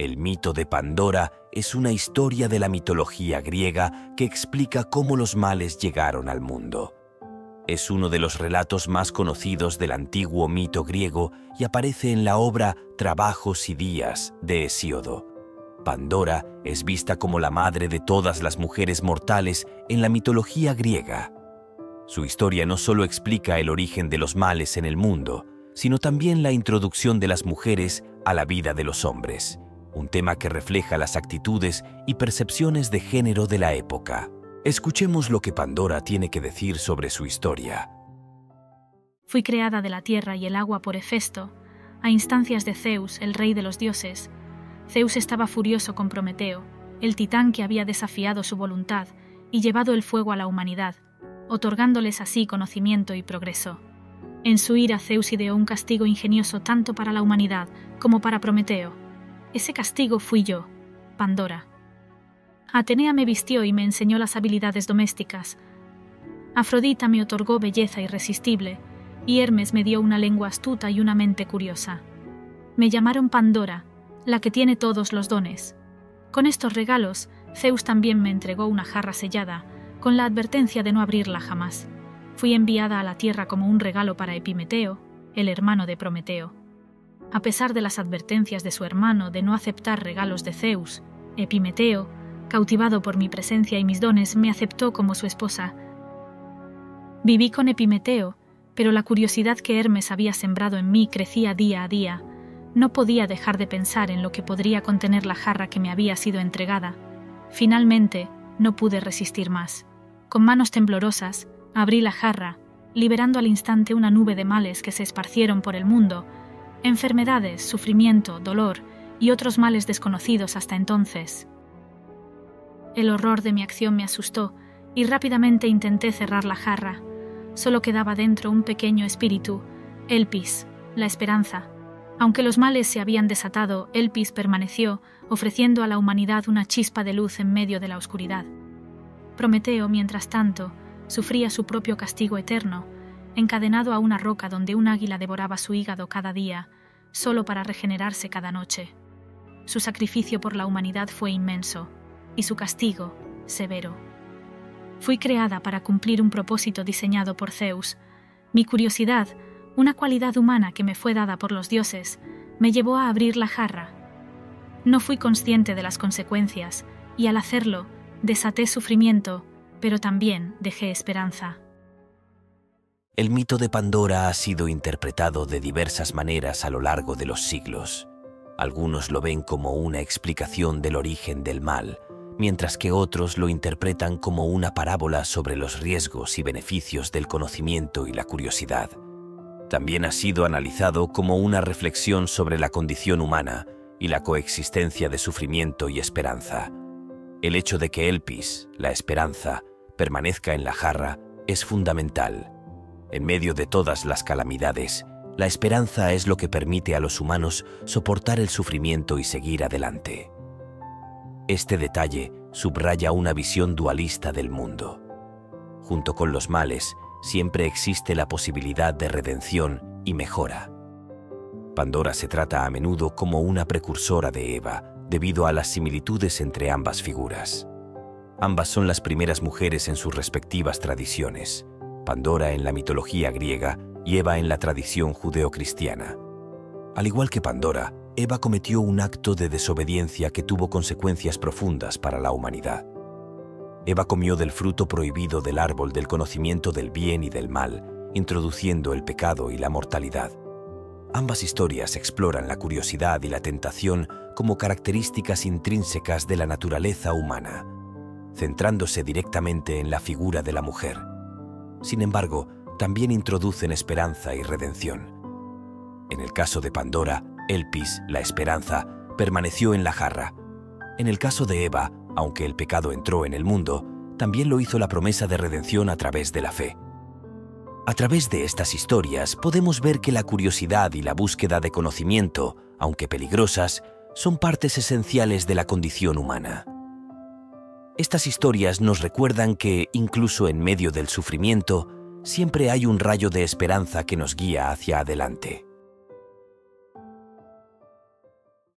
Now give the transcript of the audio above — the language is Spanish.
El mito de Pandora es una historia de la mitología griega que explica cómo los males llegaron al mundo. Es uno de los relatos más conocidos del antiguo mito griego y aparece en la obra Trabajos y Días de Hesíodo. Pandora es vista como la madre de todas las mujeres mortales en la mitología griega. Su historia no solo explica el origen de los males en el mundo, sino también la introducción de las mujeres a la vida de los hombres, un tema que refleja las actitudes y percepciones de género de la época. Escuchemos lo que Pandora tiene que decir sobre su historia. Fui creada de la tierra y el agua por Hefesto, a instancias de Zeus, el rey de los dioses. Zeus estaba furioso con Prometeo, el titán que había desafiado su voluntad y llevado el fuego a la humanidad, otorgándoles así conocimiento y progreso. En su ira Zeus ideó un castigo ingenioso tanto para la humanidad como para Prometeo. Ese castigo fui yo, Pandora. Atenea me vistió y me enseñó las habilidades domésticas. Afrodita me otorgó belleza irresistible, y Hermes me dio una lengua astuta y una mente curiosa. Me llamaron Pandora, la que tiene todos los dones. Con estos regalos, Zeus también me entregó una jarra sellada, con la advertencia de no abrirla jamás. Fui enviada a la tierra como un regalo para Epimeteo, el hermano de Prometeo. A pesar de las advertencias de su hermano de no aceptar regalos de Zeus, Epimeteo, cautivado por mi presencia y mis dones, me aceptó como su esposa. Viví con Epimeteo, pero la curiosidad que Hermes había sembrado en mí crecía día a día. No podía dejar de pensar en lo que podría contener la jarra que me había sido entregada. Finalmente, no pude resistir más. Con manos temblorosas, abrí la jarra, liberando al instante una nube de males que se esparcieron por el mundo, enfermedades, sufrimiento, dolor y otros males desconocidos hasta entonces. El horror de mi acción me asustó y rápidamente intenté cerrar la jarra. Solo quedaba dentro un pequeño espíritu, Elpis, la esperanza. Aunque los males se habían desatado, Elpis permaneció, ofreciendo a la humanidad una chispa de luz en medio de la oscuridad. Prometeo, mientras tanto, sufría su propio castigo eterno, encadenado a una roca donde un águila devoraba su hígado cada día, solo para regenerarse cada noche. Su sacrificio por la humanidad fue inmenso y su castigo severo. Fui creada para cumplir un propósito diseñado por Zeus. Mi curiosidad, una cualidad humana que me fue dada por los dioses, me llevó a abrir la jarra. No fui consciente de las consecuencias, y al hacerlo, desaté sufrimiento, pero también dejé esperanza. El mito de Pandora ha sido interpretado de diversas maneras a lo largo de los siglos. Algunos lo ven como una explicación del origen del mal, mientras que otros lo interpretan como una parábola sobre los riesgos y beneficios del conocimiento y la curiosidad. También ha sido analizado como una reflexión sobre la condición humana y la coexistencia de sufrimiento y esperanza. El hecho de que Elpis, la esperanza, permanezca en la jarra es fundamental. En medio de todas las calamidades, la esperanza es lo que permite a los humanos soportar el sufrimiento y seguir adelante. Este detalle subraya una visión dualista del mundo. Junto con los males, siempre existe la posibilidad de redención y mejora. Pandora se trata a menudo como una precursora de Eva, debido a las similitudes entre ambas figuras. Ambas son las primeras mujeres en sus respectivas tradiciones, Pandora en la mitología griega y Eva en la tradición judeocristiana. Al igual que Pandora, Eva cometió un acto de desobediencia que tuvo consecuencias profundas para la humanidad. Eva comió del fruto prohibido del árbol del conocimiento del bien y del mal, introduciendo el pecado y la mortalidad. Ambas historias exploran la curiosidad y la tentación como características intrínsecas de la naturaleza humana, centrándose directamente en la figura de la mujer. Sin embargo, también introducen esperanza y redención. En el caso de Pandora, Elpis, la esperanza, permaneció en la jarra. En el caso de Eva, aunque el pecado entró en el mundo, también lo hizo la promesa de redención a través de la fe. A través de estas historias podemos ver que la curiosidad y la búsqueda de conocimiento, aunque peligrosas, son partes esenciales de la condición humana. Estas historias nos recuerdan que, incluso en medio del sufrimiento, siempre hay un rayo de esperanza que nos guía hacia adelante.